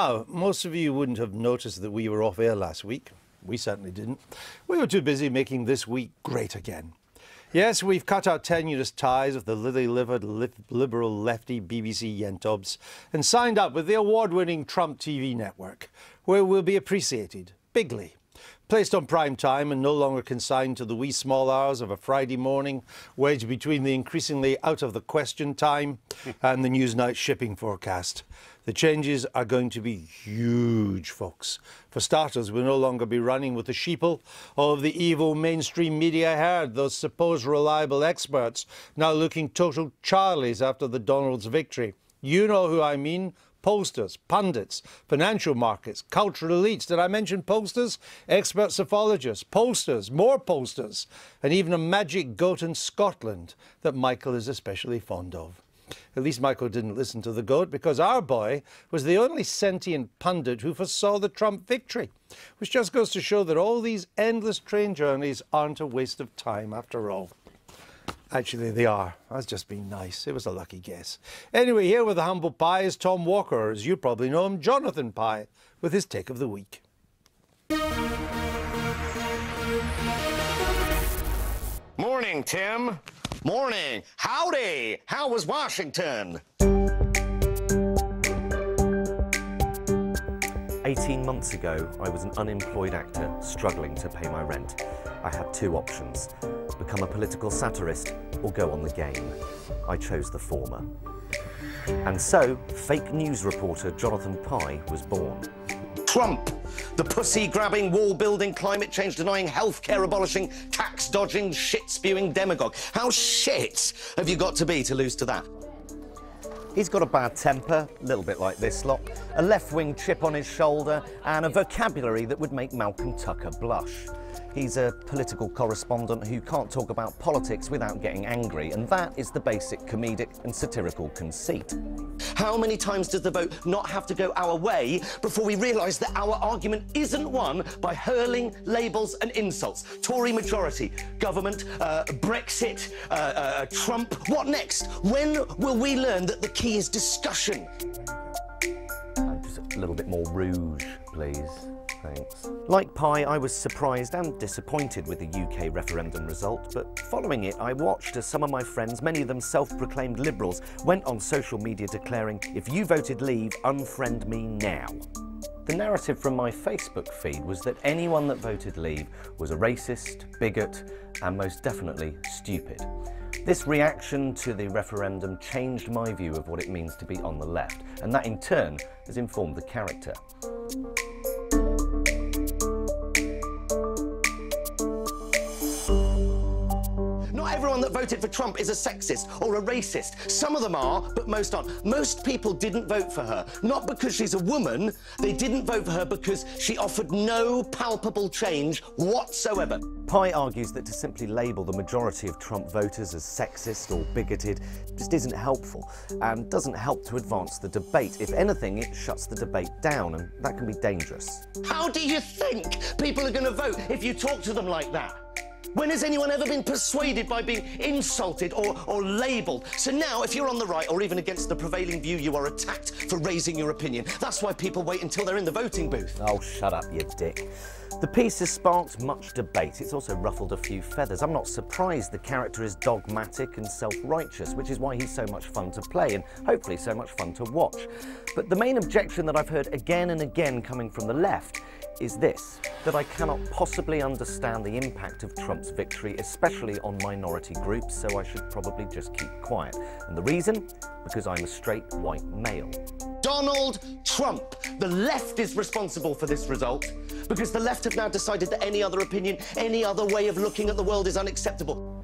Now, most of you wouldn't have noticed that we were off air last week. We certainly didn't. We were too busy making this week great again. Yes, we've cut our tenuous ties with the lily-livered li liberal lefty BBC Yentobs and signed up with the award-winning Trump TV network, where we'll be appreciated bigly. Placed on prime time and no longer consigned to the wee small hours of a Friday morning, wedged between the increasingly out of the question time and the Newsnight shipping forecast. The changes are going to be huge, folks. For starters, we'll no longer be running with the sheeple of the evil mainstream media herd, those supposed reliable experts now looking total Charlies after the Donald's victory. You know who I mean pollsters, pundits, financial markets, cultural elites. Did I mention pollsters? Expert psephologists, pollsters, more pollsters, and even a magic goat in Scotland that Michael is especially fond of. At least Michael didn't listen to the goat because our boy was the only sentient pundit who foresaw the Trump victory, which just goes to show that all these endless train journeys aren't a waste of time after all. Actually, they are. I was just being nice. It was a lucky guess. Anyway, here with the humble pie is Tom Walker, as you probably know him, Jonathan Pie, with his take of the week. Morning, Tim. Morning. Howdy. How was Washington? 18 months ago, I was an unemployed actor struggling to pay my rent. I had two options, become a political satirist or go on the game. I chose the former. And so, fake news reporter Jonathan Pie was born. Trump, the pussy-grabbing, wall-building, climate-change-denying, health-care-abolishing, tax-dodging, shit-spewing demagogue. How shit have you got to be to lose to that? He's got a bad temper, a little bit like this lot, a left-wing chip on his shoulder, and a vocabulary that would make Malcolm Tucker blush. He's a political correspondent who can't talk about politics without getting angry, and that is the basic comedic and satirical conceit. How many times does the vote not have to go our way before we realise that our argument isn't won by hurling labels and insults? Tory majority, government, uh, Brexit, uh, uh, Trump. What next? When will we learn that the key is discussion? just a little bit more rouge, please. Thanks. Like Pie, I was surprised and disappointed with the UK referendum result, but following it, I watched as some of my friends, many of them self-proclaimed liberals, went on social media declaring, if you voted Leave, unfriend me now. The narrative from my Facebook feed was that anyone that voted Leave was a racist, bigot, and most definitely stupid. This reaction to the referendum changed my view of what it means to be on the left, and that in turn has informed the character. That voted for Trump is a sexist or a racist. Some of them are, but most aren't. Most people didn't vote for her, not because she's a woman. They didn't vote for her because she offered no palpable change whatsoever. Pie argues that to simply label the majority of Trump voters as sexist or bigoted just isn't helpful and doesn't help to advance the debate. If anything, it shuts the debate down, and that can be dangerous. How do you think people are going to vote if you talk to them like that? When has anyone ever been persuaded by being insulted or, or labelled? So now, if you're on the right or even against the prevailing view, you are attacked for raising your opinion. That's why people wait until they're in the voting booth. Oh, shut up, you dick. The piece has sparked much debate. It's also ruffled a few feathers. I'm not surprised the character is dogmatic and self-righteous, which is why he's so much fun to play and hopefully so much fun to watch. But the main objection that I've heard again and again coming from the left is this, that I cannot possibly understand the impact of Trump's victory, especially on minority groups, so I should probably just keep quiet. And the reason? Because I'm a straight white male. Donald Trump. The left is responsible for this result because the left have now decided that any other opinion, any other way of looking at the world is unacceptable.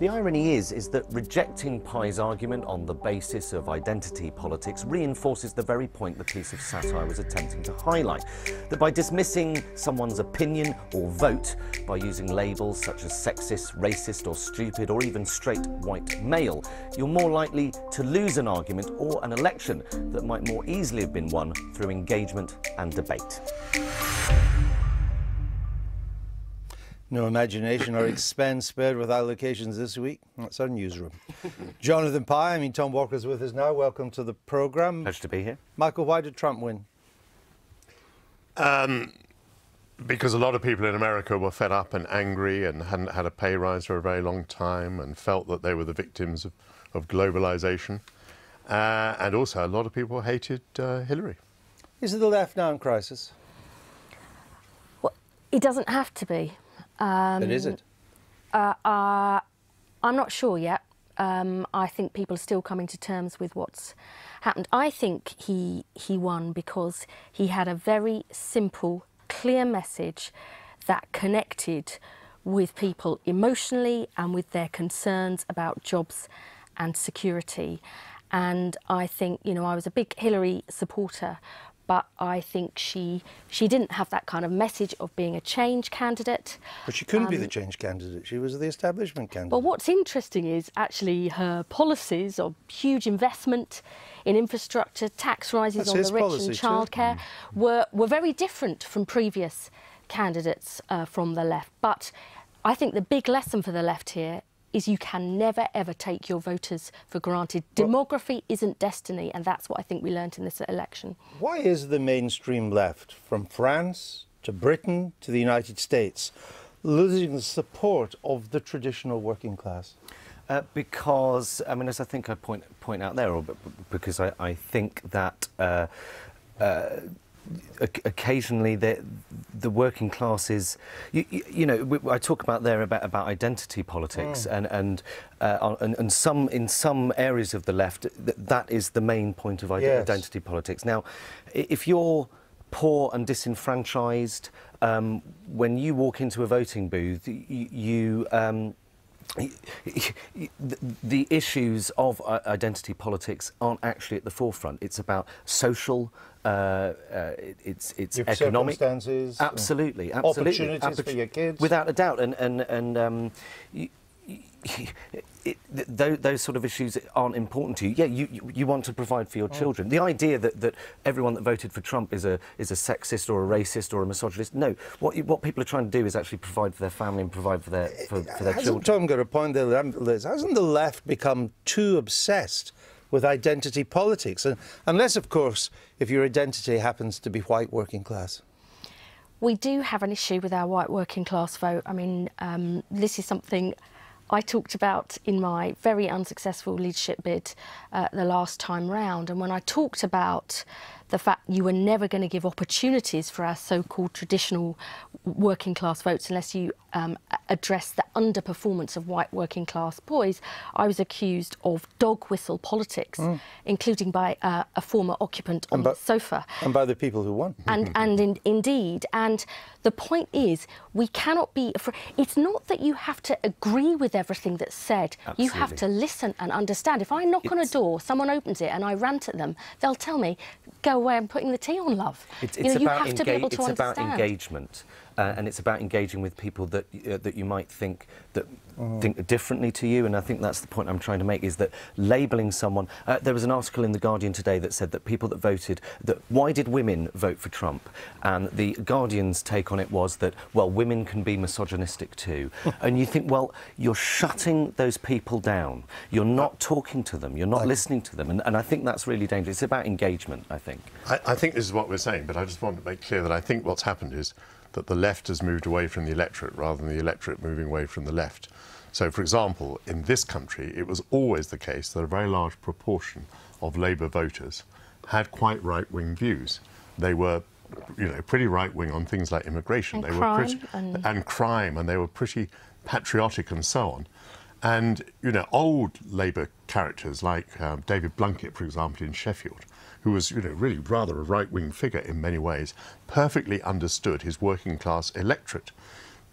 The irony is, is that rejecting Pie's argument on the basis of identity politics reinforces the very point the piece of satire was attempting to highlight. That by dismissing someone's opinion or vote by using labels such as sexist, racist or stupid or even straight white male, you're more likely to lose an argument or an election that might more easily have been won through engagement and debate. No imagination or expense spared with allocations this week. That's our newsroom. Jonathan Pie, I mean, Tom Walker's with us now. Welcome to the programme. Pleasure to be here. Michael, why did Trump win? because a lot of people in America were fed up and angry and hadn't had a pay rise for a very long time and felt that they were the victims of, of globalization. Uh, and also, a lot of people hated uh, Hillary. Is it the left now in crisis? Well, it doesn't have to be. Um, but is it? uh, I'm not sure yet. Um, I think people are still coming to terms with what's happened. I think he he won because he had a very simple, clear message that connected with people emotionally and with their concerns about jobs and security. And I think, you know, I was a big Hillary supporter, but I think she she didn't have that kind of message of being a change candidate. But she couldn't be the change candidate. She was the establishment candidate. But what's interesting is actually her policies of huge investment in infrastructure, tax rises That's on the rich and too. childcare were, were very different from previous candidates uh, from the left. But I think the big lesson for the left here is you can never ever take your voters for granted. Demography isn't destiny, and that's what I think we learnt in this election. Why is the mainstream left, from France to Britain to the United States, losing the support of the traditional working class? Uh, because I mean, as I think I point point out there, or b- b- because I, I think that uh, uh, oc- occasionally the the working classes, you, you, you know, I talk about there about about identity politics, and and, uh, and and some in some areas of the left, th- that is the main point of Yes. identity politics. Now, if you're poor and disenfranchised, um, when you walk into a voting booth, y- you. Um, the- issues of uh, identity politics aren't actually at the forefront. It's about social. Uh, uh, it's it's Your economic. circumstances, Absolutely, absolutely. opportunities for your kids. Without a doubt, and and and. Um, it, th- those, those sort of issues aren't important to you. Yeah, you, you, you want to provide for your Oh. children. The idea that, that everyone that voted for Trump is a is a sexist or a racist or a misogynist. No, what what people are trying to do is actually provide for their family and provide for their for, for their Hasn't children. Tom got a point there, Liz? Hasn't the left become too obsessed with identity politics? And, unless, of course, if your identity happens to be white working class. We do have an issue with our white working class vote. I mean, um, this is something I talked about in my very unsuccessful leadership bid uh, the last time round. And when I talked about the fact you were never going to give opportunities for our so-called traditional working class votes unless you um, address the underperformance of white working class boys, I was accused of dog whistle politics, including by uh, a former occupant on by- the sofa. And by the people who won. and and in, indeed. And the point is we cannot be afraid it's not that you have to agree with everything that's said. You have to listen and understand. If i knock on a door someone opens it and i rant at them they'll tell me go away i'm putting the tea on love. It's, you it's know you have to be able to it's about engagement, uh, and it's about engaging with people that uh, that you might think that Mm. think differently to you. And I think that's the point I'm trying to make: is that labelling someone. Uh, there was an article in the Guardian today that said that people that voted that why did women vote for Trump? And the Guardian's take on it was that well, women can be misogynistic too. and you think, well, you're shutting those people down. You're not talking to them. You're not listening to them. And, and I think that's really dangerous. It's about engagement. I think. I, I think this is what we're saying, but I just want to make clear that I think what's happened is that the left has moved away from the electorate rather than the electorate moving away from the left. So, for example, in this country, it was always the case that a very large proportion of Labour voters had quite right wing views. They were, you know, pretty right wing on things like immigration. And they crime were pretty, and- and crime, and they were pretty patriotic and so on. And, you know, old Labour characters like um, David Blunkett, for example, in Sheffield, who was, you know, really rather a right wing figure in many ways, perfectly understood his working class electorate.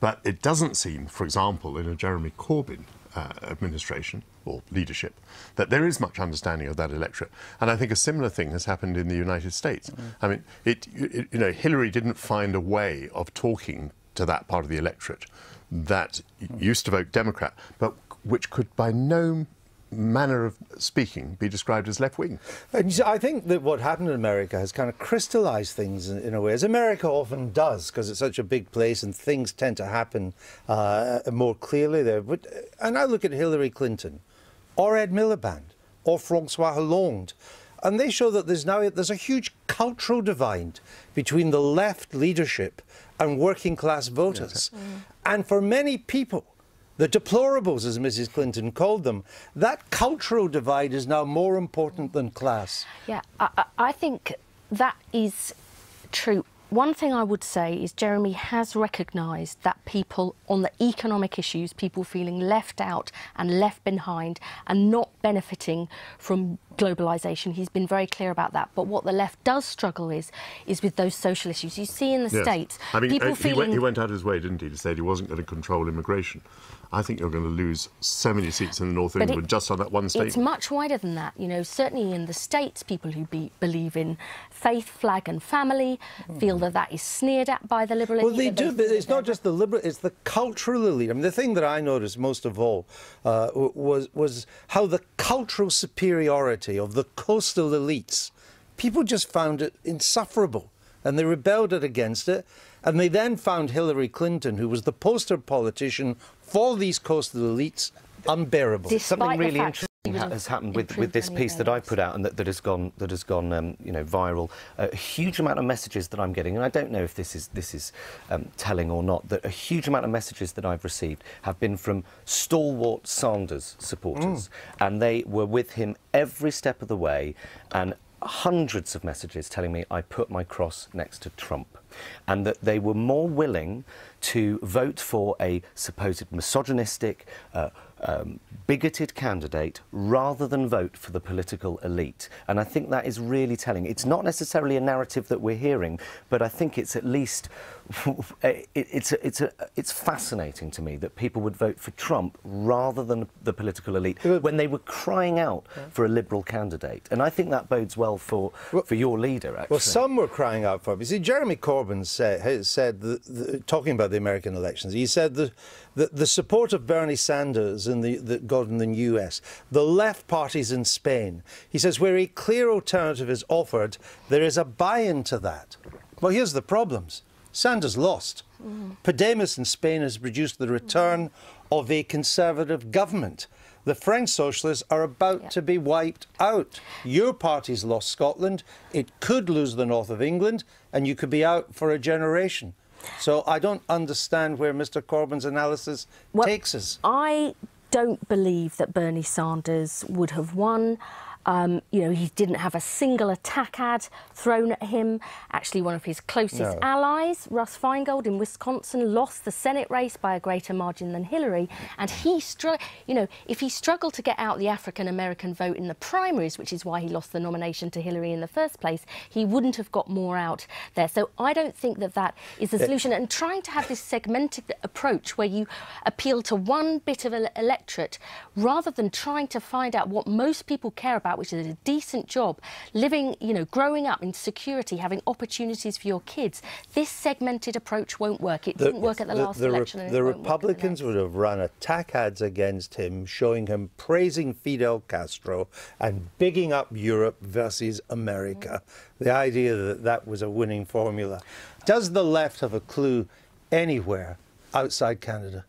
But it doesn't seem, for example, in a Jeremy Corbyn uh, administration or leadership, that there is much understanding of that electorate. And I think a similar thing has happened in the United States. I mean, it, it, you know, Hillary didn't find a way of talking to that part of the electorate that used to vote Democrat, but which could by no manner of speaking be described as left wing. And you I think that what happened in America has kind of crystallized things in, in a way, as America often does, because it's such a big place and things tend to happen uh, more clearly there. But, and I look at Hillary Clinton, or Ed Miliband, or Francois Hollande. and they show that there's now there's a huge cultural divide between the left leadership and working class voters. And for many people, the deplorables, as Mrs. Clinton called them, that cultural divide is now more important than class. Yeah, I, I- think that is true. One thing I would say is Jeremy has recognised that people on the economic issues, people feeling left out and left behind and not benefiting from globalisation. He's been very clear about that. But what the left does struggle is is with those social issues. You see in the Yes. States, I mean, people uh, he, feeling went, he went out of his way, didn't he, to say he wasn't going to control immigration. I think you're going to lose so many seats in the north of But it- England just on that one state. It's much wider than that. You know, certainly in the States, people who be, believe in faith, flag, and family feel that that is sneered at by the liberal Well, elite. they that do, but it's not just the liberal; it's the cultural elite. I mean, the thing that I noticed most of all uh, was was how the cultural superiority of the coastal elites. People just found it insufferable, and they rebelled against it. And they then found Hillary Clinton, who was the poster politician for these coastal elites, unbearable. Despite Something really interesting he would ha- have has happened with, with this piece that I put out and that, that has gone that has gone um, you know viral. a huge amount of messages that I'm getting, and I don't know if this is this is um, telling or not. That a huge amount of messages that I've received have been from stalwart Sanders supporters, and they were with him every step of the way, and hundreds of messages telling me I put my cross next to Trump, and that they were more willing to vote for a supposed misogynistic. Uh, um, bigoted candidate rather than vote for the political elite. And I think that is really telling. It's not necessarily a narrative that we're hearing, but I think it's at least it, it's a, it's a, it's fascinating to me that people would vote for Trump rather than the political elite when they were crying out for a liberal candidate. And I think that bodes well for for your leader. Actually, Well, some were crying out for him. You see, Jeremy Corbyn said, said the, the, talking about the American elections, he said the, the, the support of Bernie Sanders in the, that got in the US, the left parties in Spain, he says, where a clear alternative is offered, there is a buy-in to that. Well, here's the problems. Sanders lost. Podemos in Spain has produced the return of a conservative government. The French socialists are about Yeah. to be wiped out. Your party's lost Scotland. It could lose the north of England, and you could be out for a generation. So I don't understand where Mr. Corbyn's analysis Well, takes us. I don't believe that Bernie Sanders would have won. Um, you know, he didn't have a single attack ad thrown at him. Actually, one of his closest No. allies, Russ Feingold in Wisconsin, lost the Senate race by a greater margin than Hillary. And he, str- you know, if he struggled to get out the African American vote in the primaries, which is why he lost the nomination to Hillary in the first place, he wouldn't have got more out there. So I don't think that that is the solution. And trying to have this segmented approach where you appeal to one bit of an electorate rather than trying to find out what most people care about, which is a decent job, living, you know, growing up in security, having opportunities for your kids. This segmented approach won't work. It didn't work at the, last the, election. the won't work at the Republicans would have run attack ads against him, showing him praising Fidel Castro and bigging up Europe versus America. Mm-hmm. The idea that that was a winning formula. Does the left have a clue anywhere outside Canada?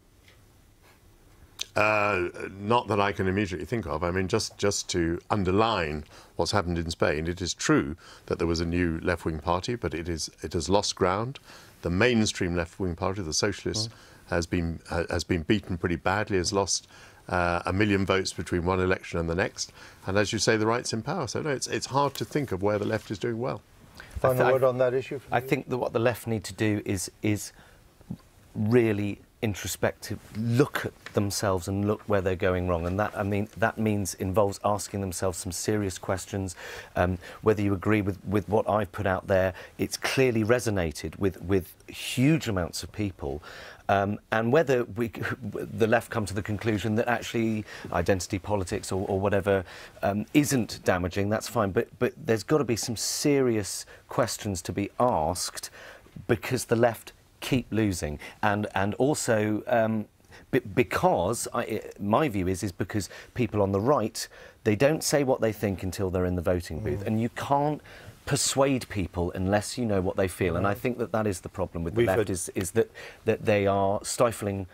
Uh, not that I can immediately think of. I mean, just, just to underline what's happened in Spain, it is true that there was a new left-wing party, but it, is, it has lost ground. The mainstream left-wing party, the Socialists, has, been, uh, has been beaten pretty badly, has lost uh, a million votes between one election and the next. And as you say, the right's in power. So no, it's, it's hard to think of where the left is doing well. Final I- word on that issue? I you? think that what the left need to do is is really introspective look at themselves and look where they're going wrong. And that I mean that means involves asking themselves some serious questions. Um, whether you agree with, with what I've put out there it's clearly resonated with with huge amounts of people. Um, and whether we, the left come to the conclusion that actually identity politics or, or whatever um, isn't damaging, that's fine. But, but there's got to be some serious questions to be asked because the left keep losing. And, and also, um, be- because I, my view is, is because people on the right, they don't say what they think until they're in the voting booth. And you can't persuade people unless you know what they feel. And I think that that is the problem with the We've left is, is that, that they are stifling,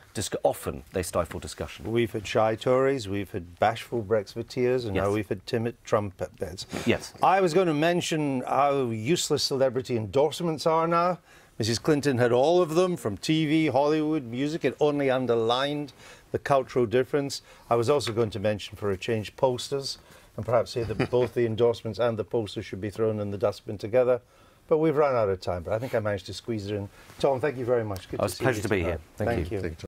often they stifle discussion. We've had shy Tories, we've had bashful Brexiteers, and now we've had timid trumpets. Yes. I was going to mention how useless celebrity endorsements are now. Mrs. Clinton had all of them from TV, Hollywood, music. It only underlined the cultural difference. I was also going to mention, for a change, pollsters, and perhaps say that both the endorsements and the pollsters should be thrown in the dustbin together. But we've run out of time. But I think I managed to squeeze it in. Tom, thank you very much. Good Oh, to it's a pleasure you to be tonight. here. Thank you. you. Thank you.